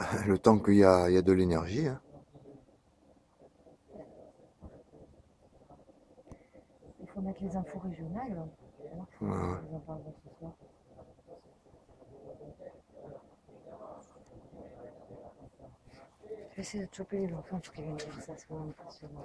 Le temps qu'il y a, y a de l'énergie. hein. Il faut mettre les infos régionales. hein. Ouais, ouais. Je vais essayer de choper les enfants pour qu'ils viennent dire ça, c'est vraiment impressionnant.